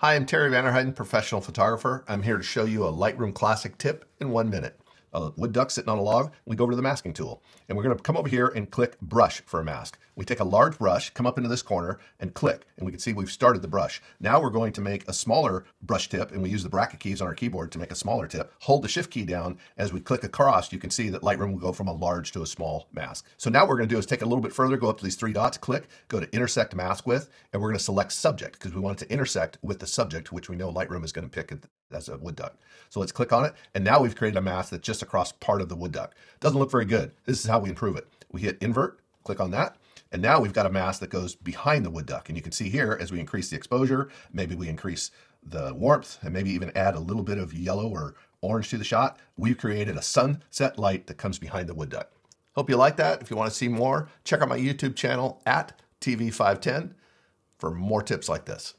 Hi, I'm Terry Vander Heiden, professional photographer. I'm here to show you a Lightroom Classic tip in one minute a wood duck sitting on a log, we go over to the masking tool. And we're going to come over here and click brush for a mask. We take a large brush, come up into this corner and click, and we can see we've started the brush. Now we're going to make a smaller brush tip, and we use the bracket keys on our keyboard to make a smaller tip. Hold the shift key down. As we click across, you can see that Lightroom will go from a large to a small mask. So now what we're going to do is take a little bit further, go up to these three dots, click, go to intersect mask with, and we're going to select subject because we want it to intersect with the subject, which we know Lightroom is going to pick as a wood duck. So let's click on it. And now we've created a mask that's just across part of the wood duck. Doesn't look very good. This is how we improve it. We hit invert, click on that. And now we've got a mask that goes behind the wood duck. And you can see here, as we increase the exposure, maybe we increase the warmth and maybe even add a little bit of yellow or orange to the shot, we've created a sunset light that comes behind the wood duck. Hope you like that. If you want to see more, check out my YouTube channel at TV510 for more tips like this.